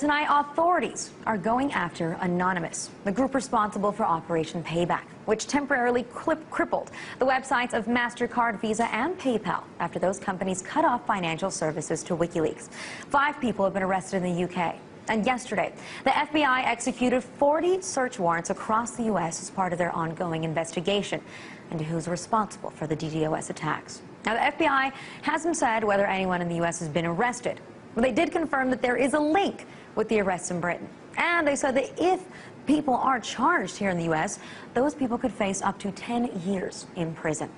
Tonight, authorities are going after Anonymous, the group responsible for Operation Payback, which temporarily crippled the websites of MasterCard, Visa, and PayPal after those companies cut off financial services to WikiLeaks. Five people have been arrested in the UK. And yesterday, the FBI executed 40 search warrants across the U.S. as part of their ongoing investigation into who's responsible for the DDoS attacks. Now, the FBI hasn't said whether anyone in the U.S. has been arrested, but they did confirm that there is a link with the arrests in Britain. And they said that if people are charged here in the U.S., those people could face up to 10 years in prison.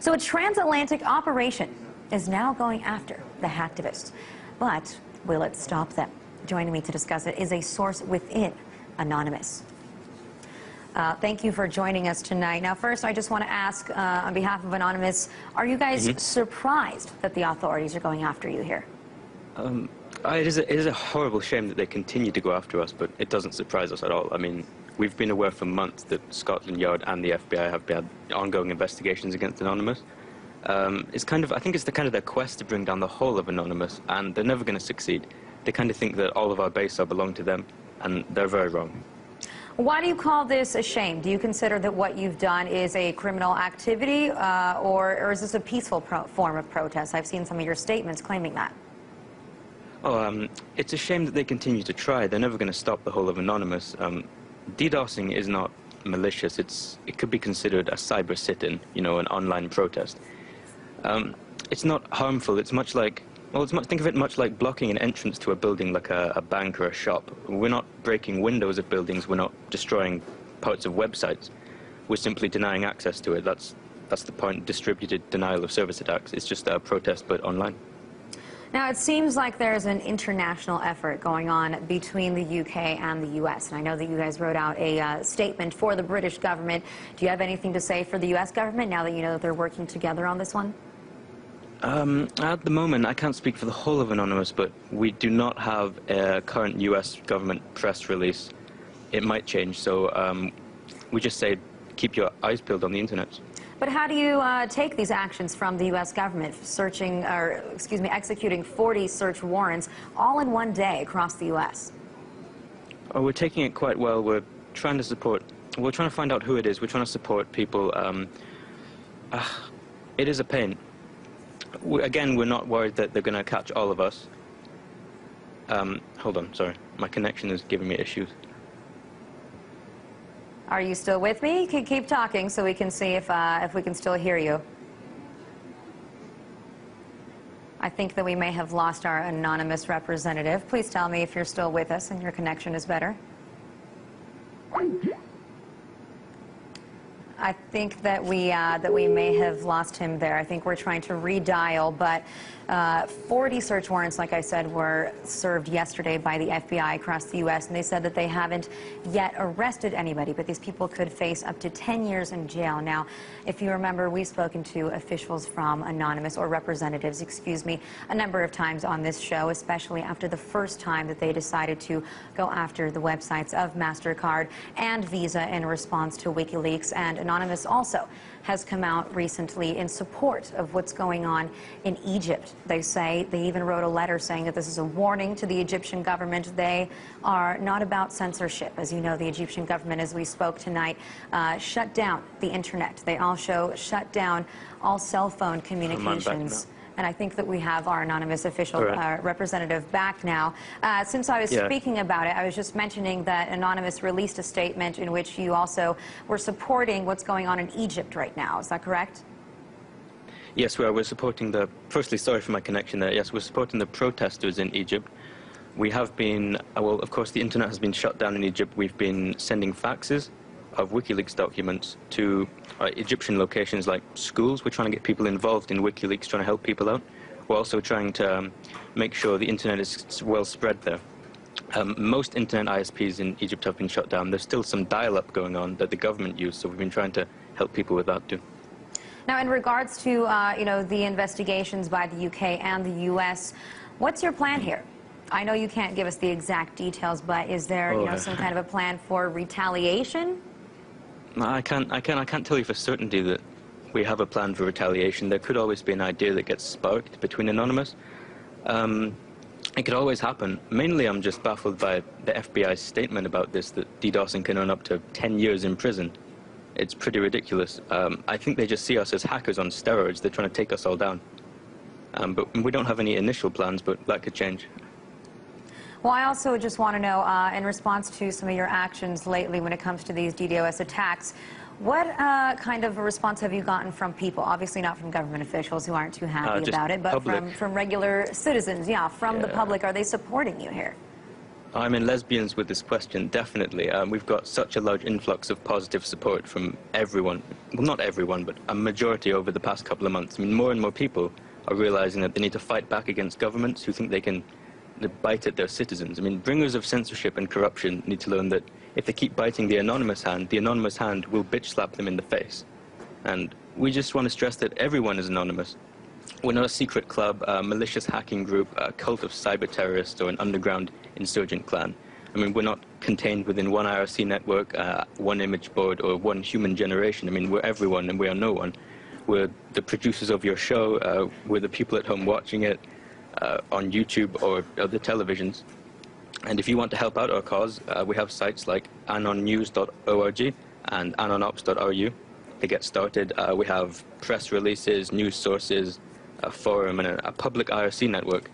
So a transatlantic operation is now going after the hacktivists. But will it stop them? Joining me to discuss it is a source within Anonymous. Uh, thank you for joining us tonight. Now, first, I just want to ask, uh, on behalf of Anonymous, are you guys mm -hmm. surprised that the authorities are going after you here? Um, uh, it, is a, it is a horrible shame that they continue to go after us, but it doesn't surprise us at all. I mean, we've been aware for months that Scotland Yard and the FBI have had ongoing investigations against Anonymous. Um, it's kind of, I think it's the kind of their quest to bring down the whole of Anonymous, and they're never going to succeed. They kind of think that all of our base are belong to them, and they're very wrong. Why do you call this a shame? Do you consider that what you've done is a criminal activity, uh, or, or, is this a peaceful form of protest? I've seen some of your statements claiming that. Oh, um, it's a shame that they continue to try. They're never going to stop the whole of Anonymous. Um, DDoSing is not malicious. It's, it could be considered a cyber sit-in, you know, an online protest. Um, it's not harmful. It's much like, well, it's much, think of it much like blocking an entrance to a building like a, a bank or a shop. We're not breaking windows of buildings. We're not destroying parts of websites. We're simply denying access to it. That's, that's the point. Distributed denial of service attacks. It's just a protest, but online. Now, it seems like there's an international effort going on between the UK and the US. And I know that you guys wrote out a uh, statement for the British government. Do you have anything to say for the US government now that you know that they're working together on this one? Um, at the moment, I can't speak for the whole of Anonymous, but we do not have a current US government press release. It might change, so um, we just say keep your eyes peeled on the internet. But how do you uh, take these actions from the U.S. government, searching, or excuse me, executing 40 search warrants all in one day across the U.S.? Oh, we're taking it quite well. We're trying to support. We're trying to find out who it is. We're trying to support people. Um, uh, it is a pain. We, again, we're not worried that they're going to catch all of us. Um, hold on, sorry. My connection is giving me issues. Are you still with me? Can keep talking so we can see if, uh, if we can still hear you. I think that we may have lost our anonymous representative. Please tell me if you're still with us and your connection is better. I think that we uh, that we may have lost him there. I think we're trying to redial, but uh, 40 search warrants, like I said, were served yesterday by the FBI across the U.S., and they said that they haven't yet arrested anybody, but these people could face up to 10 years in jail. Now, if you remember, we've spoken to officials from Anonymous, or representatives, excuse me, a number of times on this show, especially after the first time that they decided to go after the websites of MasterCard and Visa in response to WikiLeaks. And Anonymous also has come out recently in support of what's going on in Egypt. They say they even wrote a letter saying that this is a warning to the Egyptian government. They are not about censorship. As you know, the Egyptian government, as we spoke tonight, uh, shut down the internet. They also shut down all cell phone communications and I think that we have our anonymous official uh, representative back now. Uh, since I was yeah. speaking about it, I was just mentioning that Anonymous released a statement in which you also were supporting what's going on in Egypt right now. Is that correct? Yes, we are. We're supporting the, firstly, sorry for my connection there. Yes, we're supporting the protesters in Egypt. We have been, uh, well, of course, the internet has been shut down in Egypt. We've been sending faxes of WikiLeaks documents to uh, Egyptian locations like schools. We're trying to get people involved in WikiLeaks, trying to help people out. We're also trying to um, make sure the internet is well spread there. Um, most internet ISPs in Egypt have been shut down. There's still some dial-up going on that the government used, so we've been trying to help people with that too. Now, in regards to uh, you know the investigations by the UK and the US, what's your plan here? I know you can't give us the exact details, but is there oh, you know some kind of a plan for retaliation? I can't, I can't, I can't tell you for certainty that we have a plan for retaliation. There could always be an idea that gets sparked between Anonymous. Um, It could always happen. Mainly, I'm just baffled by the FBI's statement about this that DDoSing can earn up to 10 years in prison. It's pretty ridiculous. Um, I think they just see us as hackers on steroids. They're trying to take us all down. Um, but we don't have any initial plans, but that could change. Well, I also just want to know, uh, in response to some of your actions lately when it comes to these DDoS attacks, what uh, kind of a response have you gotten from people? Obviously not from government officials who aren't too happy Uh, about it, but public. from, from regular citizens, yeah, from the public. Are they supporting you here? I'm in lesbians with this question, definitely. Um, we've got such a large influx of positive support from everyone. Well, not everyone, but a majority over the past couple of months. I mean, more and more people are realizing that they need to fight back against governments who think they can uh, bite at their citizens. I mean, bringers of censorship and corruption need to learn that if they keep biting the anonymous hand, the anonymous hand will bitch slap them in the face. And we just want to stress that everyone is anonymous. We're not a secret club, a malicious hacking group, a cult of cyber terrorists, or an underground insurgent clan. I mean, we're not contained within one IRC network, uh, one image board, or one human generation. I mean, we're everyone and we are no one. We're the producers of your show, uh, we're the people at home watching it uh, on YouTube or other televisions. And if you want to help out our cause, uh, we have sites like anonnews.org and anonops.ru to get started. Uh, we have press releases, news sources, a forum, and a, a public IRC network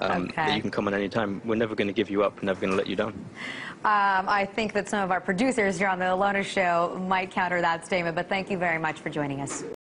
um, that you can come on any time. We're never going to give you up, never going to let you down. Um, I think that some of our producers here on the Alyona Show might counter that statement, but thank you very much for joining us.